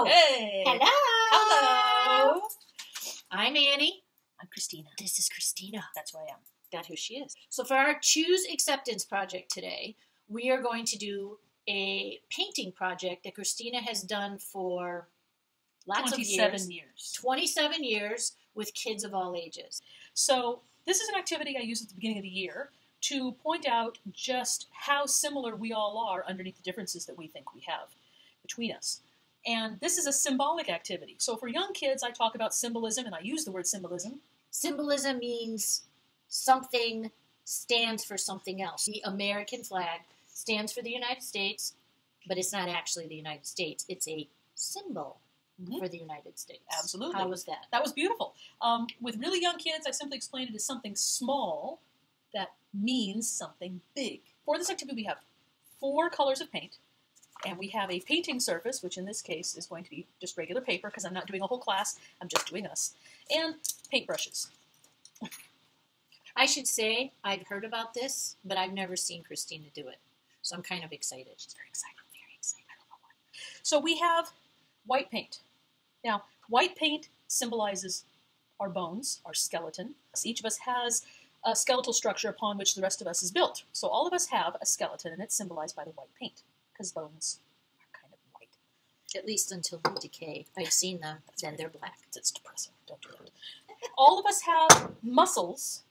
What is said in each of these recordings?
Oh, hey. Hello. Hello. I'm Annie. I'm Christina. This is Christina. That's who I am. That's who she is. So for our Choose Acceptance project today, we are going to do a painting project that Christina has done for lots of 27 years. years. 27 years with kids of all ages. So this is an activity I use at the beginning of the year to point out just how similar we all are underneath the differences that we think we have between us. And this is a symbolic activity. So for young kids, I talk about symbolism, and I use the word symbolism. Symbolism means something stands for something else. The American flag stands for the United States, but it's not actually the United States. It's a symbol Mhm. for the United States. Absolutely. How was that? That was beautiful. Um, with really young kids, I simply explained it as something small that means something big. For this activity, we have four colors of paint, and we have a painting surface, which in this case is going to be just regular paper because I'm not doing a whole class, I'm just doing us, and paintbrushes. I should say I've heard about this, but I've never seen Christina do it. So I'm kind of excited. She's very excited, I'm very excited. I don't know why. So we have white paint. Now, white paint symbolizes our bones, our skeleton. So each of us has a skeletal structure upon which the rest of us is built. So all of us have a skeleton, and it's symbolized by the white paint because bones are kind of white. At least until they decay. I've seen them, then they're black. It's depressing. Don't do that. All of us have muscles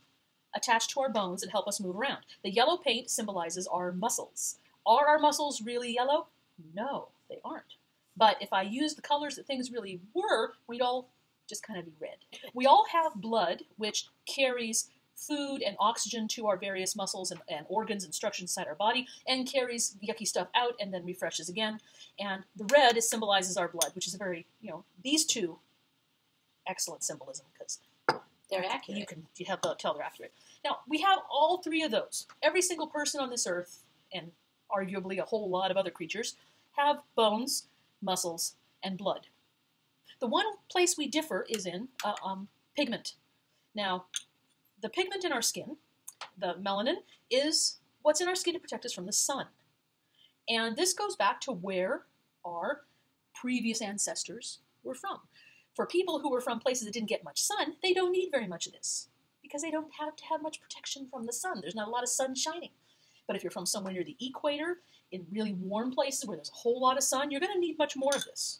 attached to our bones that help us move around. The yellow paint symbolizes our muscles. Are our muscles really yellow? No, they aren't. But if I use the colors that things really were, we'd all just kind of be red. We all have blood, which carries food and oxygen to our various muscles and, and organs and structures inside our body and carries yucky stuff out and then refreshes again. And the red is, symbolizes our blood, which is a very, you know, these two excellent symbolism because They're accurate. you can you have to tell they're accurate. Now we have all three of those. Every single person on this earth, and arguably a whole lot of other creatures, have bones, muscles, and blood. The one place we differ is in uh, um, pigment. Now, the pigment in our skin, the melanin, is what's in our skin to protect us from the sun. And this goes back to where our previous ancestors were from. For people who were from places that didn't get much sun, they don't need very much of this because they don't have to have much protection from the sun. There's not a lot of sun shining. But if you're from somewhere near the equator, in really warm places where there's a whole lot of sun, you're going to need much more of this.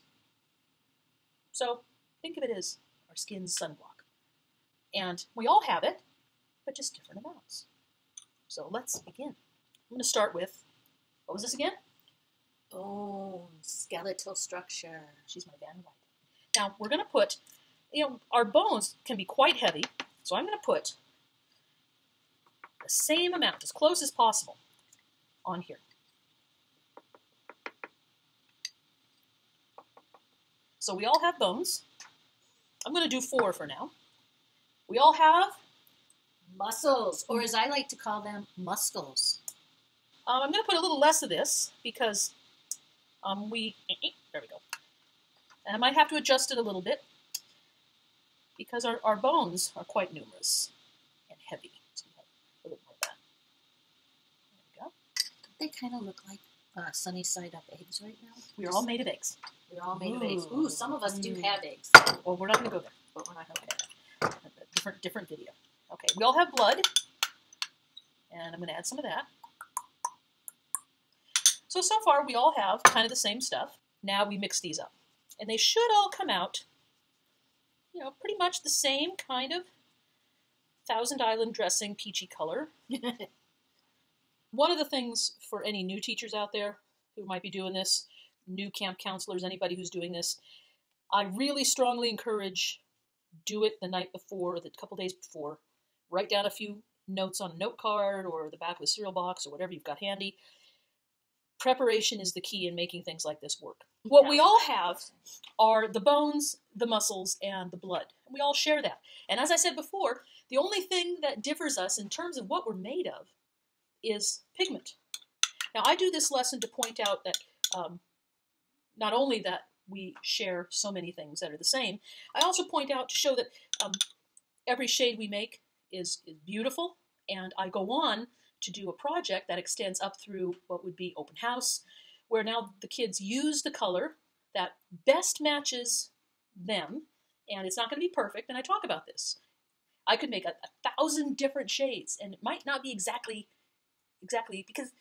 So think of it as our skin's sunblock. And we all have it, but just different amounts. So let's begin. I'm going to start with what was this again? Bone, skeletal structure. She's my Vanna White. Now we're going to put, you know, our bones can be quite heavy, so I'm going to put the same amount, as close as possible, on here. So we all have bones. I'm going to do four for now. We all have. Muscles, or as I like to call them, muscles. Um, I'm going to put a little less of this because um, we. There we go. And I might have to adjust it a little bit because our, our bones are quite numerous and heavy. So we have a little more of that. There we go. Don't they kind of look like uh, sunny side up eggs right now? We are all made of eggs. We're all made of eggs. Ooh. Ooh, some of us do Mm. have eggs. Well, we're not going to go there. But we're not going to go there. Different, different video. Okay, we all have blood, and I'm going to add some of that. So, so far we all have kind of the same stuff. Now we mix these up. And they should all come out, you know, pretty much the same kind of Thousand Island dressing peachy color. One of the things for any new teachers out there who might be doing this, new camp counselors, anybody who's doing this, I really strongly encourage do it the night before or the couple days before. Write down a few notes on a note card or the back of a cereal box or whatever you've got handy. Preparation is the key in making things like this work. What we all have are the bones, the muscles, and the blood. We all share that. And as I said before, the only thing that differs us in terms of what we're made of is pigment. Now, I do this lesson to point out that um, not only that we share so many things that are the same, I also point out to show that um, every shade we make is, is beautiful, and I go on to do a project that extends up through what would be open house, where now the kids use the color that best matches them, and it's not going to be perfect. And I talk about this. I could make a, a thousand different shades, and it might not be exactly, exactly because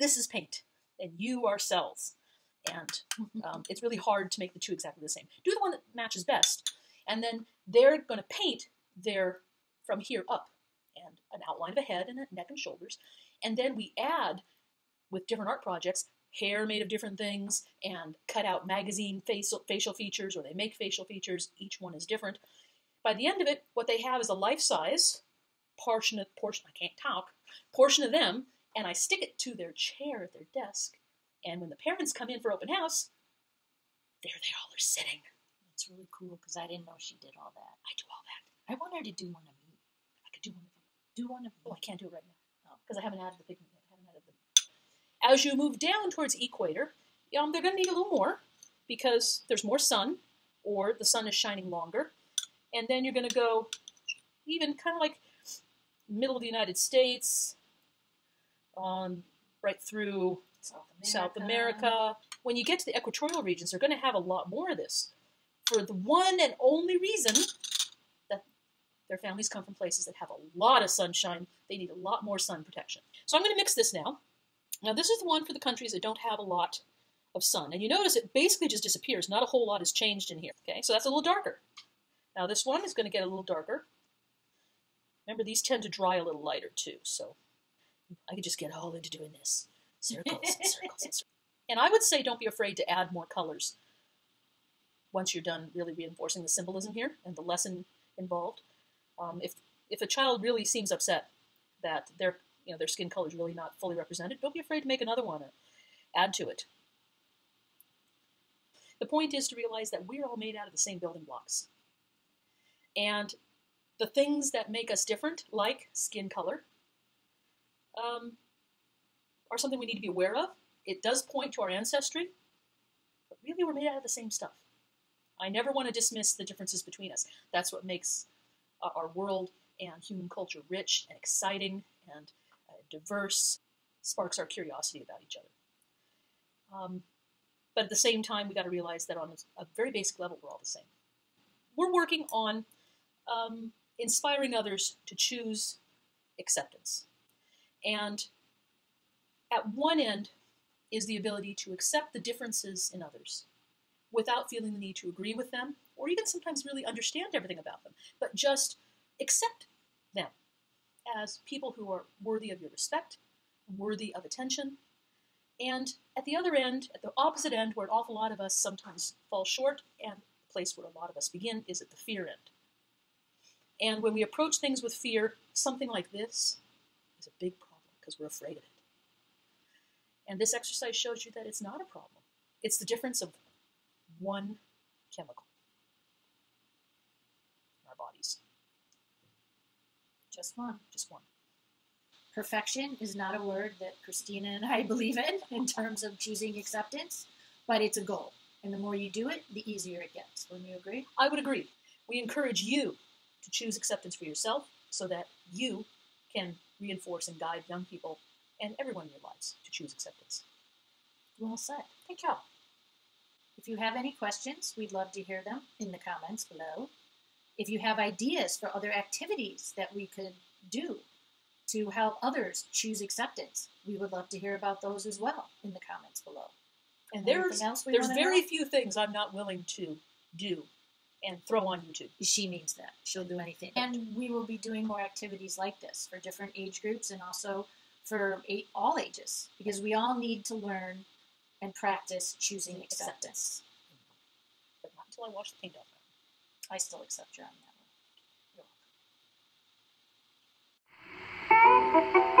this is paint and you are cells, and um, it's really hard to make the two exactly the same. Do the one that matches best, and then they're going to paint their from here up and an outline of a head and a neck and shoulders, and then we add with different art projects hair made of different things and cut out magazine facial, facial features or they make facial features each one is different by the end of it what they have is a life size portion of portion i can't talk portion of them and i stick it to their chair at their desk and when the parents come in for open house there they all are sitting That's really cool because I didn't know she did all that. i do all that I want her to do one of me. i could do one of you Do one of me. Oh, I can't do it right now Oh. because I haven't added the pigment yet. I haven't added the... As you move down towards equator, um, they're going to need a little more because there's more sun, or the sun is shining longer, and then you're going to go even kind of like middle of the United States, on right through South America. South America. When you get to the equatorial regions, they're going to have a lot more of this for the one and only reason that their families come from places that have a lot of sunshine. They need a lot more sun protection. So I'm going to mix this now. Now, this is the one for the countries that don't have a lot of sun. And you notice it basically just disappears. Not a whole lot has changed in here. Okay, so that's a little darker. Now, this one is going to get a little darker. Remember, these tend to dry a little lighter too. So I could just get all into doing this circles and circles and circles. And I would say don't be afraid to add more colors once you're done really reinforcing the symbolism here and the lesson involved. Um, if if a child really seems upset that their you know their skin color is really not fully represented, don't be afraid to make another one or add to it. The point is to realize that we're all made out of the same building blocks. And the things that make us different, like skin color, um, are something we need to be aware of. It does point to our ancestry, but really we're made out of the same stuff. I never want to dismiss the differences between us. That's what makes uh, our world and human culture rich and exciting and uh, diverse, sparks our curiosity about each other. Um, but at the same time, we got to realize that on a, very basic level, we're all the same. We're working on um, inspiring others to choose acceptance. And at one end is the ability to accept the differences in others without feeling the need to agree with them or even sometimes really understand everything about them, but just accept them as people who are worthy of your respect, worthy of attention. And at the other end, at the opposite end, where an awful lot of us sometimes fall short, and the place where a lot of us begin is at the fear end. And when we approach things with fear, something like this is a big problem because we're afraid of it. And this exercise shows you that it's not a problem. It's the difference of one chemical in our bodies. Just one. Just one. Perfection is not a word that Christina and I believe in in terms of choosing acceptance, but it's a goal. And the more you do it, the easier it gets. Wouldn't you agree? I would agree. We encourage you to choose acceptance for yourself so that you can reinforce and guide young people and everyone in your lives to choose acceptance. Well said. Thank you. If you have any questions, we'd love to hear them in the comments below. If you have ideas for other activities that we could do to help others choose acceptance, we would love to hear about those as well in the comments below. And there's else there's very know? few things I'm not willing to do and throw on YouTube. She means that. She'll do anything. And we will be doing more activities like this for different age groups and also for all ages because we all need to learn and practice choosing acceptance. But not until I wash the paint off. I still accept you on that one. You're welcome.